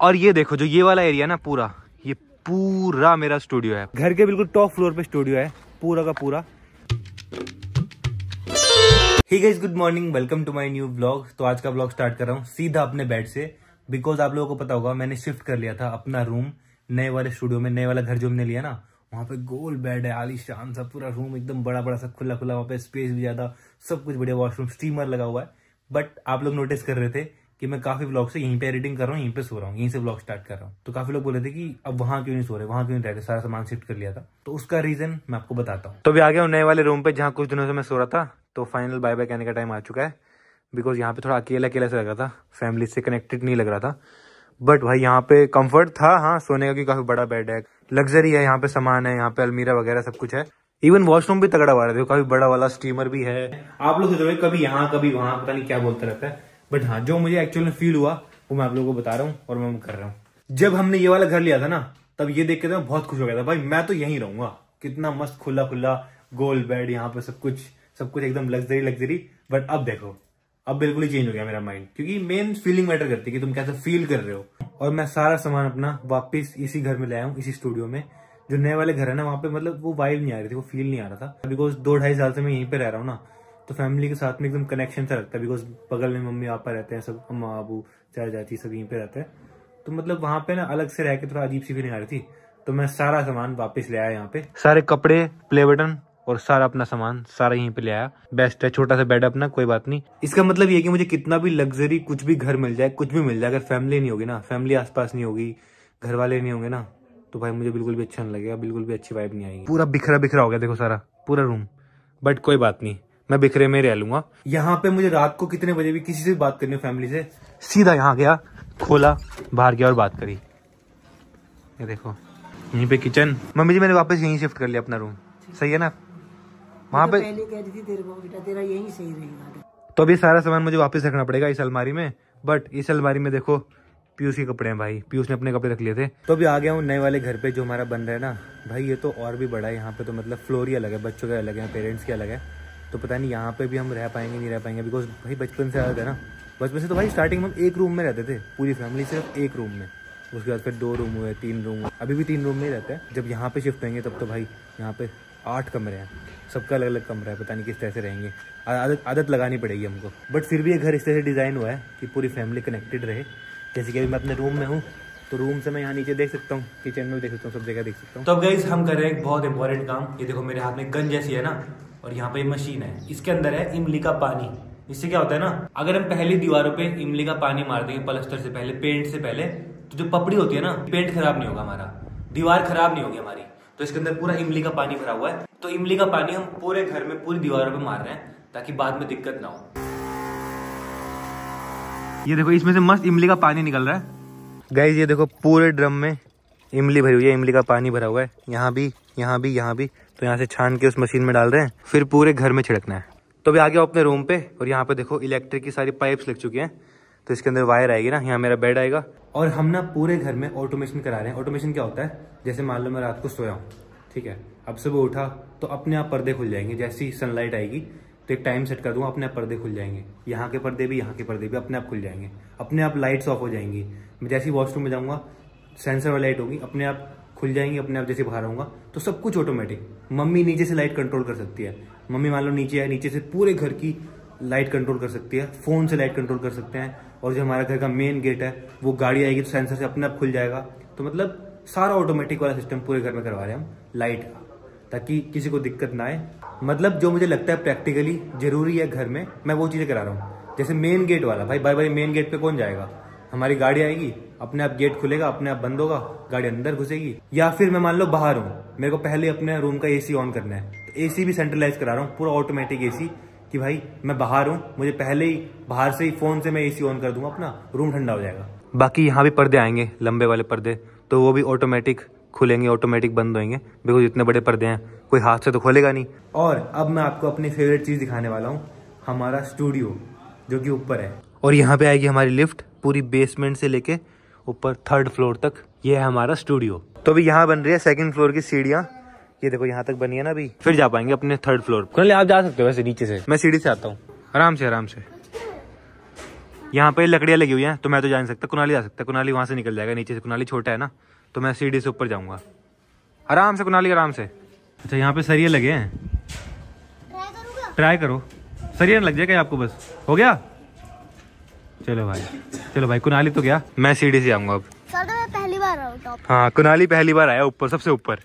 और ये देखो, जो ये वाला एरिया ना पूरा, ये पूरा मेरा स्टूडियो है। घर के बिल्कुल टॉप फ्लोर पे स्टूडियो है, पूरा का पूरा। Hi guys good morning welcome to my new blog तो आज का ब्लॉग स्टार्ट कर रहा हूँ, सीधा अपने बेड से। बिकॉज़ आप लोगों को पता होगा, मैंने शिफ्ट कर लिया था अपना रूम नए वाले स्टूडियो में, नए वाला घर जो हमने लिया ना, वहाँ पे गोल बेड है, आलीशान सा पूरा रूम एकदम बड़ा बड़ा सा खुला खुला वहाँ पे स्पेस भी ज़्यादा, सब कुछ बढ़िया वॉशरूम स्टीमर लगा हुआ है। बट आप लोग नोटिस कर रहे थे कि मैं काफ़ी ब्लॉग से यहीं पे एडिटिंग कर रहा हूँ, यहीं पे सो रहा हूँ, यहीं से ब्लॉग स्टार्ट कर रहा हूँ। तो काफ़ी लोग बोले थे कि अब वहाँ क्यों नहीं सो रहे, वहाँ क्यों नहीं रहते सारा सामान शिफ्ट कर लिया था। तो उसका रीजन मैं आपको बताता हूँ। तो अभी आ गया नए वाले रूम पे, जहाँ कुछ दिनों से मैं सो रहा था तो फाइनल बाय बाय कहने का टाइम आ चुका है। बिकॉज़ यहाँ पे थोड़ा अकेला अकेला से लग रहा था फैमिली से कनेक्टेड नहीं लग रहा था। बट भाई, यहाँ पे कंफर्ट था हाँ सोने का भी काफ़ी बड़ा बेड है लग्जरी है, यहाँ पे सामान है, यहाँ पे अलमीरा वगैरह सब कुछ है। इवन वॉशरूम भी तगड़ा हुआ है काफ़ी बड़ा वाला स्टीमर भी है। आप लोग सोच कभी यहाँ, कभी वहाँ, पता नहीं क्या बोलते रहता है। बट हाँ जो मुझे एक्चुअल में फील हुआ, वो मैं आप लोगों को बता रहा हूँ और मैं कर रहा हूँ। जब हमने ये वाला घर लिया था ना, तब ये देख के तो बहुत खुश हो गया था, भाई, मैं तो यहीं रहूँगा। कितना मस्त खुला खुला गोल बेड यहाँ पे सब कुछ सब कुछ एकदम लग्जरी लग्जरी बट अब देखो, अब बिल्कुल ही चेंज हो गया मेरा माइंड क्योंकि मेन फीलिंग मैटर करती है कि तुम कैसे फील कर रहे हो। और मैं सारा सामान अपना वापस इसी घर में ले आया हूँ, इसी स्टूडियो में। जो नए वाले घर है ना, वहाँ पे मतलब वो वाइब नहीं आ रही थी, वो फील नहीं आ रहा था। बिकॉज़ दो ढाई साल से मैं यहीं पे रह रहा हूँ ना तो फैमिली के साथ में एकदम कनेक्शन सा लगता है बिकॉज़ बगल में मम्मी पापा रहते हैं सब अम्मा बाबू चाचा चाची सब यहीं पे रहते हैं। तो मतलब वहाँ पे ना अलग से रह के थोड़ा अजीब सी फीलिंग आ रही थी। तो मैं सारा सामान वापस ले आया यहाँ पे। सारे कपड़े प्ले बटन और सारा अपना सामान सारा यहीं पे ले आया। बेस्ट है छोटा सा बेड अपना कोई बात नहीं। इसका मतलब ये कि मुझे कितना भी लग्जरी कुछ भी घर मिल जाए कुछ भी मिल जाए अगर फैमिली नहीं होगी ना फैमिली आसपास नहीं होगी घर वाले नहीं होंगे ना तो भाई मुझे बिल्कुल भी अच्छा नहीं लगेगा बिल्कुल भी अच्छी वाइब नहीं आएगी। पूरा बिखरा बिखरा हो गया देखो सारा पूरा रूम बट कोई बात नहीं। मैं बिखरे में रह लूँगा। यहाँ पे मुझे रात को कितने बजे भी किसी से भी बात करनी हो फैमिली से? सीधा यहाँ गया खोला बाहर गया और बात करी। ये देखो यहीं पे किचन मम्मी जी मैंने वापस यहीं शिफ्ट कर लिया अपना रूम सही है ना? वहाँ पे पहले कह रही थी तेरे को बेटा तेरा यही सही रहेगा। तो अभी सारा सामान मुझे वापस रखना पड़ेगा इस अलमारी में। बट इस अलमारी में देखो पीयूष के कपड़े हैं भाई। पीयूष ने अपने कपड़े रख लिए थे। तो अभी आ गया हूँ नए वाले घर पे जो हमारा बन रहा है ना। भाई ये तो और भी बड़ा है यहाँ पे तो मतलब फ्लोर ही अलग है बच्चों के अलग है पेरेंट्स के अलग है। तो पता नहीं यहाँ पे भी हम रह पाएँगे, नहीं रह पाएँगे। बिकॉज़ भाई बचपन से आते है ना। बचपन से तो भाई स्टार्टिंग में हम एक रूम में रहते थे। पूरी फैमिली सिर्फ़ एक रूम में। उसके बाद फिर दो रूम हुए, तीन रूम हुए। अभी भी तीन रूम में ही रहते हैं। जब यहाँ पे शिफ्ट होंगे, तब तो भाई यहाँ पे आठ कमरे हैं। सबका अलग अलग कमरा है, पता नहीं किस तरह से रहेंगे। आदत आदत लगानी पड़ेगी हमको। बट फिर भी ये घर इस तरह से डिज़ाइन हुआ है कि पूरी फैमिली कनेक्टेड रहे। जैसे कि अभी मैं अपने रूम में हूँ तो रूम से मैं यहाँ नीचे देख सकता हूँ किचन में भी देख सकता हूँ, सब जगह देख सकता हूँ। तो गई हम कर रहे हैं एक बहुत इंपॉर्टेंट काम। ये देखो मेरे हाथ में गन जैसी है ना। और यहाँ पे मशीन है। इसके अंदर है इमली का पानी। इससे क्या होता है ना, अगर हम पहली दीवारों पे इमली का पानी मार देंगे पलस्तर से पहले, पेंट से पहले तो जो पपड़ी होती है ना, पेंट खराब नहीं होगा हमारा। दीवार खराब नहीं होगी हमारी। तो इसके अंदर पूरा इमली का पानी भरा हुआ है। तो इमली का पानी हम पूरे घर में, पूरी दीवारों पे मार रहे हैं, ताकि बाद में दिक्कत ना हो। ये देखो, इसमें से मस्त इमली का पानी निकल रहा है। गाइज़ ये देखो, पूरे ड्रम में इमली भरी हुई है, इमली का पानी भरा हुआ है। यहाँ भी यहाँ भी यहाँ भी। तो यहाँ से छान के उस मशीन में डाल रहे हैं, फिर पूरे घर में छिड़कना है। तो अभी आ गया अपने रूम पे, और यहाँ पे देखो इलेक्ट्रिक की सारी पाइप्स लग चुकी हैं। तो इसके अंदर वायर आएगी ना, यहाँ मेरा बेड आएगा। और हम ना पूरे घर में ऑटोमेशन करा रहे हैं। ऑटोमेशन क्या होता है? जैसे मान लो मैं रात को सोया हूँ, ठीक है? अब सुबह उठा तो अपने आप पर्दे खुल जाएँगे। जैसे ही सनलाइट आएगी तो एक टाइम सेट कर दूँगा, अपने आप पर्दे खुल जाएँगे। यहाँ के पर्दे भी, यहाँ के पर्दे भी अपने आप खुल जाएँगे। अपने आप लाइट्स ऑफ़ हो जाएँगी। मैं जैसे ही वॉशरूम में जाऊँगा सेंसर वाली लाइट होगी, अपने आप खुल जाएँगी, अपने आप जैसे बाहर आऊँगा तो सब कुछ ऑटोमेटिक मम्मी नीचे से लाइट कंट्रोल कर सकती है। मम्मी मान लो नीचे है, नीचे से पूरे घर की लाइट कंट्रोल कर सकती है फ़ोन से लाइट कंट्रोल कर सकते हैं, और जो हमारा घर का मेन गेट है, वो गाड़ी आएगी तो सेंसर से अपने आप खुल जाएगा। तो मतलब सारा ऑटोमेटिक वाला सिस्टम पूरे घर में करवा रहे हैं हम लाइट का, ताकि किसी को दिक्कत ना आए। मतलब जो मुझे लगता है प्रैक्टिकली ज़रूरी है घर में, मैं वो चीज़ें करा रहा हूँ। जैसे मेन गेट वाला, भाई बाई बाई मेन गेट पे कौन जाएगा? हमारी गाड़ी आएगी, अपने आप गेट खुलेगा, अपने आप बंद होगा, गाड़ी अंदर घुसेगी। या फिर मैं मान लो बाहर हूँ, मेरे को पहले अपने रूम का एसी ऑन करना है। तो एसी भी सेंट्रलाइज करा रहा हूँ, पूरा ऑटोमेटिक एसी कि भाई मैं बाहर हूँ, मुझे पहले ही बाहर से ही फ़ोन से मैं एसी ऑन कर दूँगा, अपना रूम ठंडा हो जाएगा। बाकी यहाँ भी पर्दे आएँगे, लंबे वाले पर्दे तो वो भी ऑटोमेटिक खुलेंगे ऑटोमेटिक बंद होंगे बिकॉज़ इतने बड़े पर्दे हैं, कोई हाथ से तो खोलेगा नहीं। और अब मैं आपको अपनी फेवरेट चीज़ दिखाने वाला हूँ, हमारा स्टूडियो जो कि ऊपर है। और यहाँ पे आएगी हमारी लिफ्ट पूरी बेसमेंट से लेके ऊपर थर्ड फ्लोर तक ये है हमारा स्टूडियो तो अभी यहाँ बन रही है सेकंड फ्लोर की सीढ़ियाँ। ये देखो यहाँ तक बनी है ना अभी। फिर जा पाएँगे अपने थर्ड फ्लोर पर। आप जा सकते हो वैसे नीचे से। मैं सीढ़ी से आता हूँ। आराम से आराम से। यहाँ पे लकड़ियाँ लगी हुई हैं तो मैं तो जा नहीं सकता। कुनाली जा सकता कुनाली वहाँ से निकल जाएगा। नीचे से कुनाली छोटा है ना तो मैं सीढ़ी से ऊपर जाऊँगा। आराम से कुनाली आराम से। अच्छा यहाँ पे सरिये लगे हैं। ट्राई करो। सरिया लग जाएगा आपको बस। हो गया? चलो भाई। चलो भाई कुनाली तो गया। मैं सीढ़ी से आऊँगा अब। सर पहली बार टॉप हाँ कुनाली पहली बार आया ऊपर सबसे ऊपर।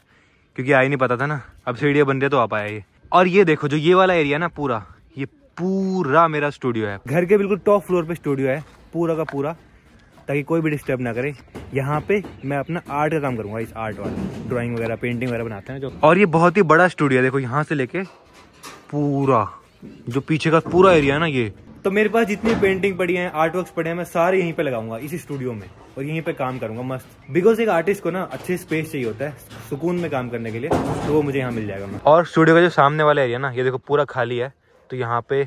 क्योंकि आई नहीं पता था ना। अब सीढ़ियाँ बन रही है तो आ पाया ये। और ये देखो जो ये वाला एरिया ना पूरा ये पूरा मेरा स्टूडियो है। घर के बिल्कुल टॉप फ्लोर पे स्टूडियो है पूरा का पूरा। ताकि कोई भी डिस्टर्ब ना करे। यहाँ पे मैं अपना आर्ट का काम करूँगा इस आर्ट वाला। ड्राइंग वगैरह पेंटिंग वगैरह बनाते हैं जो। और ये बहुत ही बड़ा स्टूडियो है देखो यहाँ से लेके पूरा। जो पीछे का पूरा एरिया है ना ये। तो मेरे पास जितनी पेंटिंग पड़ी है आर्ट वर्क पड़े हैं, मैं सारे यहीं पे लगाऊँगा, इसी स्टूडियो में, और यहीं पे काम करूँगा, मस्त। बिकॉज़ एक आर्टिस्ट को ना अच्छे स्पेस चाहिए होता है, सुकून में काम करने के लिए तो वो मुझे यहाँ मिल जाएगा और स्टूडियो का जो सामने वाला एरिया ना, ये देखो पूरा खाली है तो यहाँ पे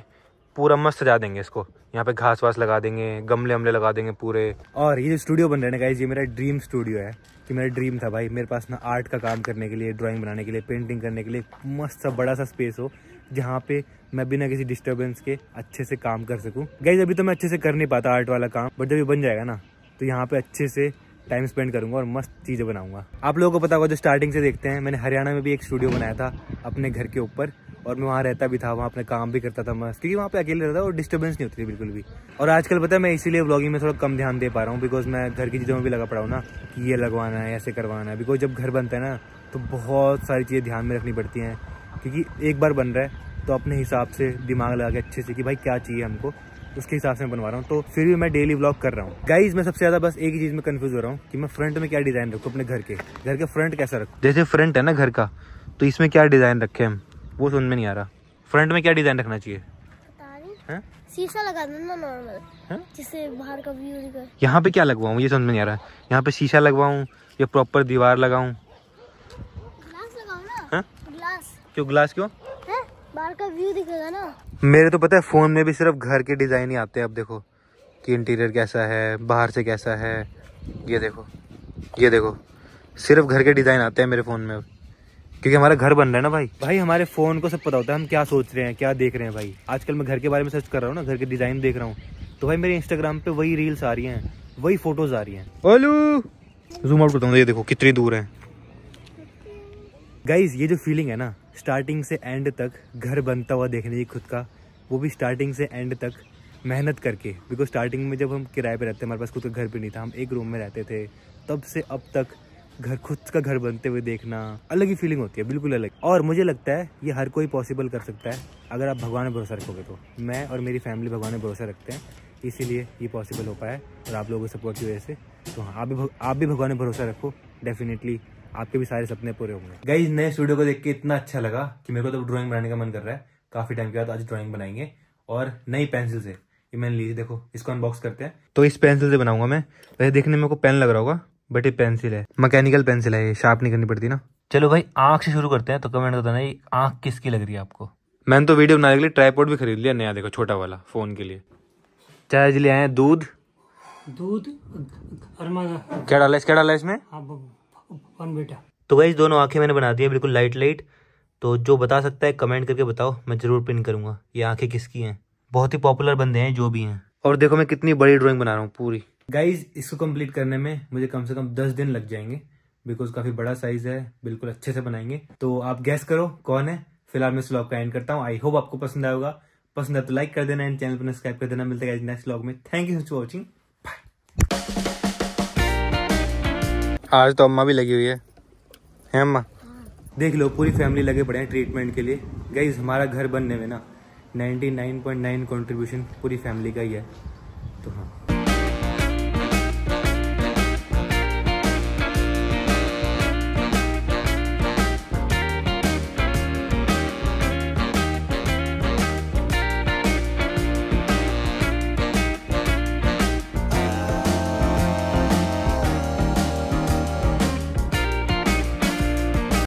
पूरा मस्त सजा देंगे इसको। यहाँ पे घास वास लगा देंगे गमले वमले लगा देंगे पूरे। और ये जो स्टूडियो बन रहे हैं ये मेरा ड्रीम स्टूडियो है। कि मेरा ड्रीम था भाई, मेरे पास ना आर्ट का काम करने के लिए ड्राइंग बनाने के लिए पेंटिंग करने के लिए मस्त सा बड़ा सा स्पेस हो, जहाँ पे मैं बिना किसी डिस्टर्बेंस के अच्छे से काम कर सकूँ। गई अभी तो मैं अच्छे से कर नहीं पाता आर्ट वाला काम बट जब ये बन जाएगा ना तो यहाँ पे अच्छे से टाइम स्पेंड करूँगा और मस्त चीज़ें बनाऊँगा। आप लोगों को पता होगा, जो स्टार्टिंग से देखते हैं, मैंने हरियाणा में भी एक स्टूडियो बनाया था, अपने घर के ऊपर। और मैं वहाँ रहता भी था, वहाँ अपने काम भी करता था मस्त, क्योंकि वहाँ पे अकेले रहता और डिस्टर्बेंस नहीं होती थी बिल्कुल भी। और आजकल पता है, मैं इसीलिए ब्लॉगिंग में थोड़ा कम ध्यान दे पा रहा हूँ बिकॉज़ मैं घर की चीज़ों में भी लगा पड़ा हूँ ना, कि ये लगवाना है, ऐसे करवाना है बिकॉज़ जब घर बनता है ना तो बहुत सारी चीज़ें ध्यान में रखनी पड़ती हैं, क्योंकि एक बार बन रहा है तो अपने हिसाब से दिमाग लगा के अच्छे से कि भाई क्या चाहिए हमको, उसके हिसाब से बनवा रहा हूँ। तो फिर भी मैं डेली ब्लॉग कर रहा हूँ। गाइज़ मैं सबसे ज़्यादा बस एक ही चीज़ में कंफ्यूज हो रहा हूँ, कि मैं फ्रंट में क्या डिज़ाइन रखूँ अपने घर के घर के फ्रंट कैसा रखूँ? जैसे फ्रंट है ना घर का तो इसमें क्या डिज़ाइन रखे हम? वो समझ में नहीं आ रहा। फ्रंट में क्या डिज़ाइन रखना चाहिए? हाँ? शीशा लगा देना नॉर्मल जिससे बाहर का व्यू दिखे यहाँ पे क्या लगवाऊँ? ये समझ में नहीं आ रहा। यहाँ पे शीशा लगवाऊँ या प्रॉपर दीवार लगाऊँ। ग्लास लगाओ ना। ग्लास क्यों ग्लास क्यों? है? बाहर का व्यू दिखेगा ना। मेरे तो पता है फ़ोन में भी सिर्फ़ घर के डिज़ाइन ही आते हैं। अब देखो कि इंटीरियर कैसा है बाहर से कैसा है। ये देखो ये देखो। सिर्फ़ घर के डिज़ाइन आते हैं मेरे फ़ोन में क्योंकि हमारा घर बन रहा है ना भाई। भाई हमारे फ़ोन को सब पता होता है हम क्या सोच रहे हैं क्या देख रहे हैं भाई। आजकल मैं घर के बारे में सर्च कर रहा हूँ ना घर के डिज़ाइन देख रहा हूँ। तो भाई मेरे इंस्टाग्राम पे वही रील्स आ रही हैं वही फ़ोटोज़ आ रही हैं। ओलू! जूम आउट करता हूँ ये देखो कितनी दूर है। गाइज़ ये जो फीलिंग है ना स्टार्टिंग से एंड तक घर बनता हुआ देखने की खुद का वो भी स्टार्टिंग से एंड तक मेहनत करके। बिकॉज़ स्टार्टिंग में जब हम किराए पे रहते हमारे पास खुद का घर भी नहीं था हम एक रूम में रहते थे तब से अब तक घर खुद का घर बनते हुए देखना अलग ही फीलिंग होती है बिल्कुल अलग। और मुझे लगता है ये हर कोई पॉसिबल कर सकता है अगर आप भगवान में भरोसा रखोगे तो। मैं और मेरी फैमिली भगवान में भरोसा रखते हैं इसीलिए ये पॉसिबल हो पाया और आप लोगों के सपोर्ट की वजह से। तो हाँ आप भी आप भी भगवान में भरोसा रखो डेफिनेटली आपके भी सारे सपने पूरे होंगे। गई नए स्टूडियो को देख के इतना अच्छा लगा कि मेरे को तो ड्राइंग बनाने का मन कर रहा है। काफ़ी टाइम के बाद आज ड्राइंग बनाएँगे और नई पेंसिल से। ये मैंने ली देखो इसको अनबॉक्स करते हैं। तो इस पेंसिल से बनाऊँगा मैं। वैसे देखने में को पेन लग रहा होगा। बट ये पेंसिल है। मैकेनिकल पेंसिल है ये शार्प नहीं करनी पड़ती ना। चलो भाई आँख से शुरू करते हैं तो कमेंट बताना ये आँख किसकी लग रही है आपको? मैंने तो वीडियो बनाने के लिए ट्राईपोर्ट भी खरीद लिया नया देखो छोटा वाला फ़ोन के लिए। चाय लिए आए दूध? दूध क्या डाला क्या डाला इसमें? बेटा तो वही दोनों आँखें मैंने बना दी है बिल्कुल लाइट लाइट तो जो बता सकता है कमेंट करके बताओ मैं ज़रूर पिन करूँगा ये आँखें किसकी हैं? बहुत ही पॉपुलर बंदे हैं जो भी हैं। और देखो मैं कितनी बड़ी ड्राइंग बना रहा हूँ पूरी। गाइज़ इसको कंप्लीट करने में मुझे कम से कम दस दिन लग जाएँगे बिकॉज़ काफ़ी बड़ा साइज़ है, बिल्कुल अच्छे से बनाएँगे। तो आप गैस करो कौन है। फ़िलहाल मैं इस व्लॉग का एंड करता हूँ। आई होप आपको पसंद आएगा। पसंद है तो लाइक कर देना एंड चैनल पर सब्सक्राइब कर देना। मिलते हैं नेक्स्ट व्लॉग में। थैंक यू फॉर वॉचिंग आज तो अम्मा भी लगी हुई है। है अम्मा? देख लो, पूरी फैमिली लगे पड़े हैं ट्रीटमेंट के लिए। गाइज़ हमारा घर बनने में ना 99.9 कंट्रीब्यूशन पूरी फैमिली का ही है।